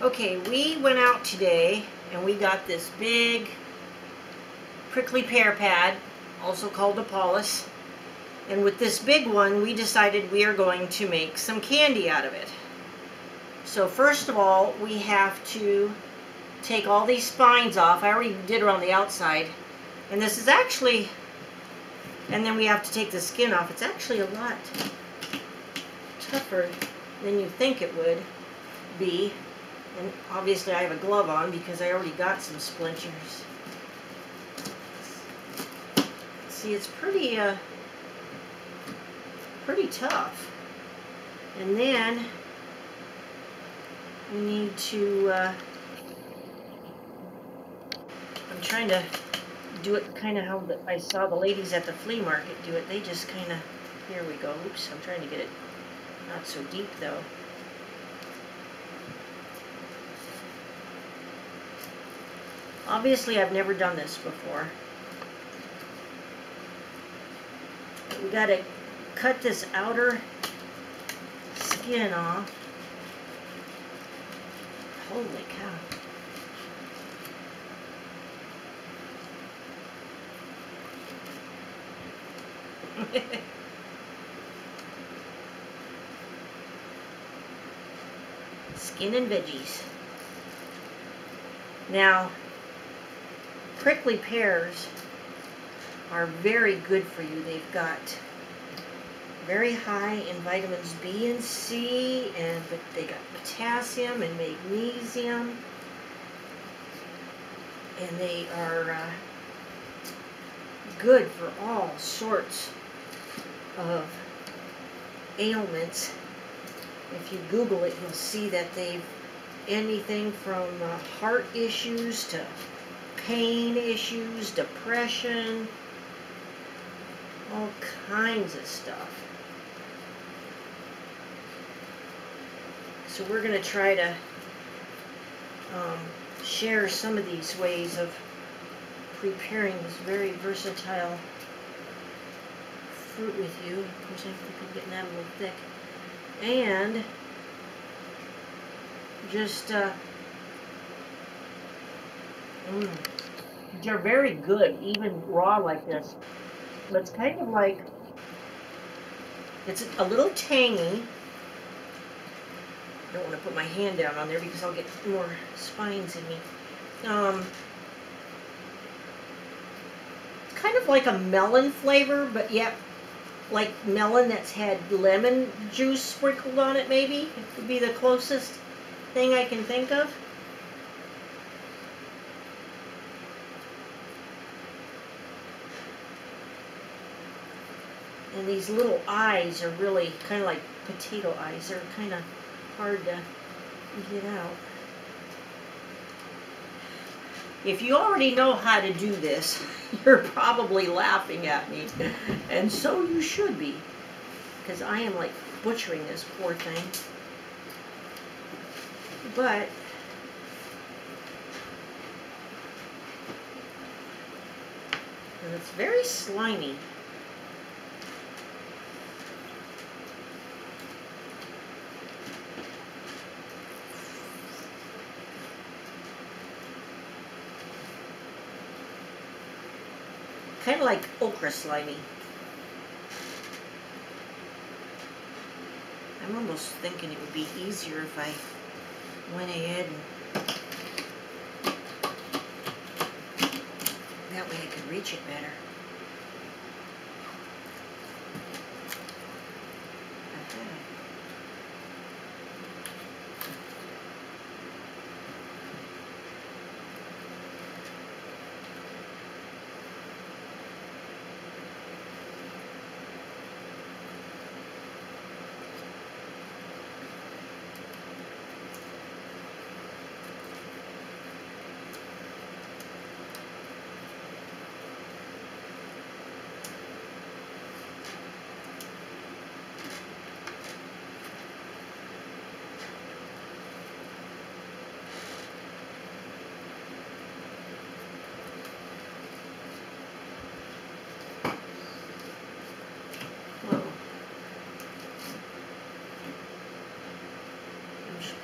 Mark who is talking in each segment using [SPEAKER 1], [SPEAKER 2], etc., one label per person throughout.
[SPEAKER 1] Okay, we went out today and we got this big prickly pear pad, also called a nopales. And with this big one, we decided we are going to make some candy out of it. So first of all, we have to take all these spines off. I already did it on the outside. And this is actually, and then we have to take the skin off. It's actually a lot tougher than you think it would be. And obviously I have a glove on because I already got some splinters. See, it's pretty, uh, pretty tough. And then we need to, uh, I'm trying to do it kind of how I saw the ladies at the flea market do it. They just kind of, here we go. Oops, I'm trying to get it not so deep though. Obviously, I've never done this before. We got to cut this outer skin off. Holy cow. Skin and veggies. Now, prickly pears are very good for you. They've got very high in vitamins B and C, and they got potassium and magnesium, and they are uh, good for all sorts of ailments. If you Google it, you'll see that they've anything from uh, heart issues to pain issues, depression, all kinds of stuff. So we're going to try to um, share some of these ways of preparing this very versatile fruit with you. Of course, I think I'm getting that a little thick. And just, uh, mm, they're very good, even raw like this. But it's kind of like, it's a little tangy. I don't want to put my hand down on there because I'll get more spines in me. Um, it's kind of like a melon flavor, but yet like melon that's had lemon juice sprinkled on it maybe. It would be the closest thing I can think of. And these little eyes are really kind of like potato eyes. They're kind of hard to get out. If you already know how to do this, you're probably laughing at me. And so you should be. Because I am like butchering this poor thing. But and it's very slimy. Kind of like okra slimy. I'm almost thinking it would be easier if I went ahead and that way I could reach it better.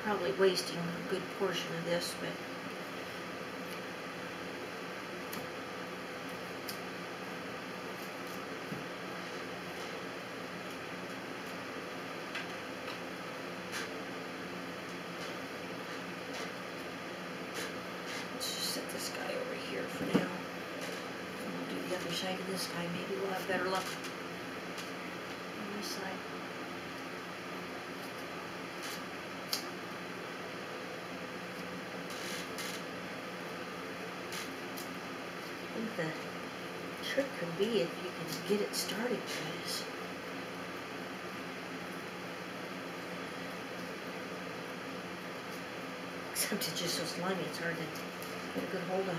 [SPEAKER 1] Probably wasting a good portion of this, but let's just set this guy over here for now. And we'll do the other side of this guy. Maybe we'll have better luck on this side. I think the trick could be if you can get it started is except it's just so slimy it's hard to get a good hold on it.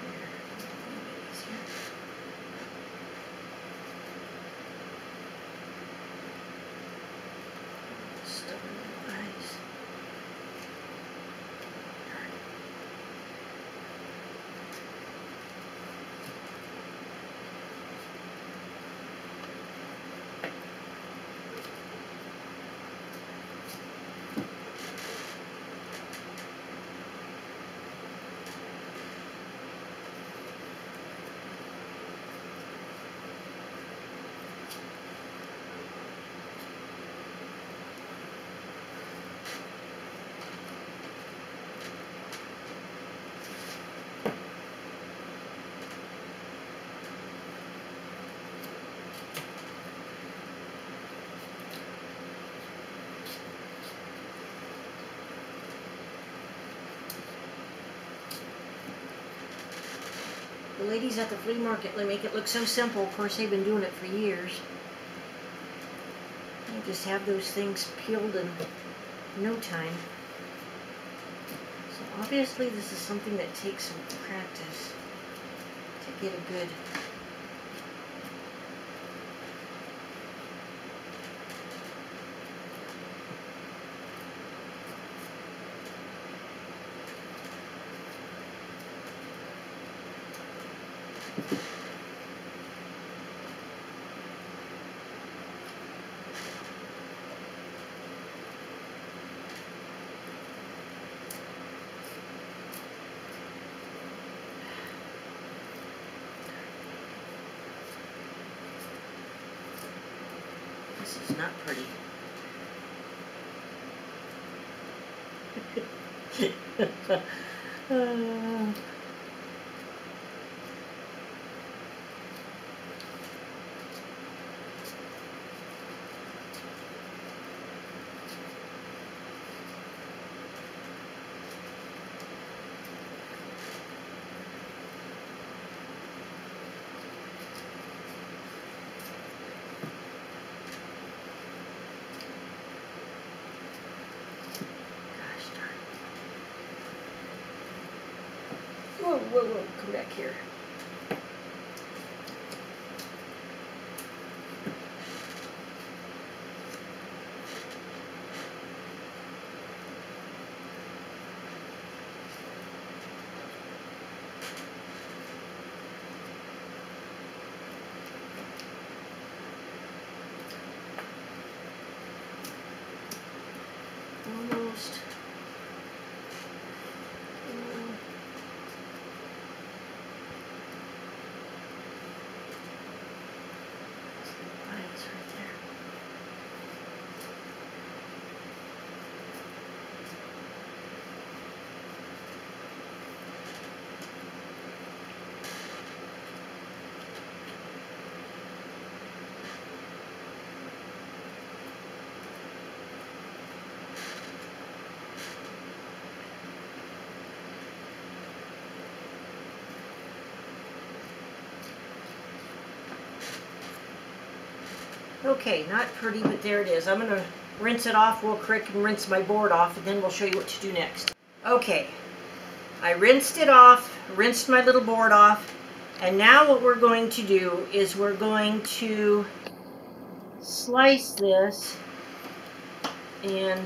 [SPEAKER 1] There, a little bit easier. Stubborn little eyes. Darn. The ladies at the flea market, they make it look so simple. Of course, they've been doing it for years. They just have those things peeled in no time. So obviously this is something that takes some practice to get a good This is not pretty. Uh, Whoa, whoa, come back here. Almost. Mm. Eyes right there. Okay, not pretty, but there it is. I'm gonna rinse it off real quick and rinse my board off, and then we'll show you what to do next. Okay, I rinsed it off, rinsed my little board off, and now what we're going to do is we're going to slice this and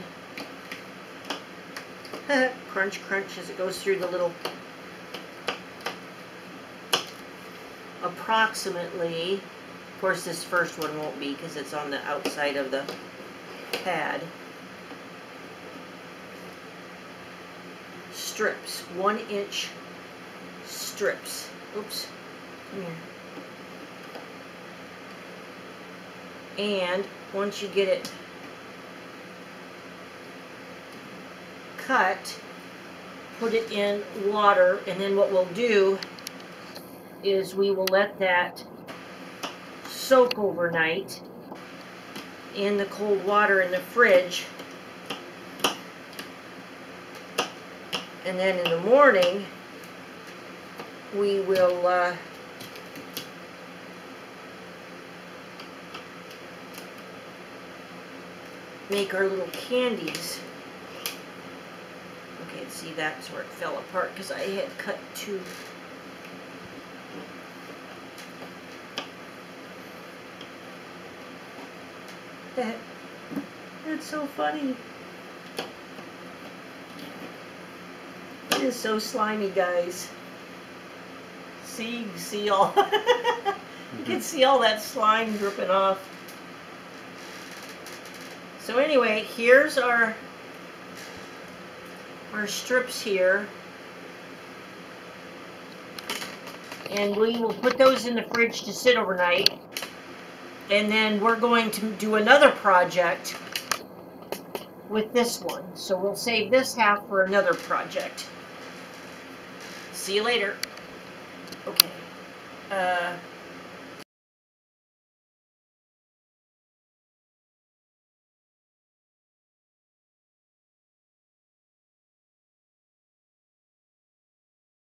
[SPEAKER 1] crunch crunch as it goes through the little approximately, of course this first one won't be because it's on the outside of the pad. Strips, one inch strips. Oops, come here. And once you get it cut, put it in water, and then what we'll do is we will let that soak overnight in the cold water in the fridge. And then in the morning, we will uh, make our little candies. Okay, see that's where it fell apart because I had cut two. That's so funny. It is so slimy, guys. See, you see all. you can mm-hmm. see all that slime dripping off. So anyway, here's our our strips here. And we will put those in the fridge to sit overnight. And then we're going to do another project with this one. So we'll save this half for another project. See you later. Okay. Uh,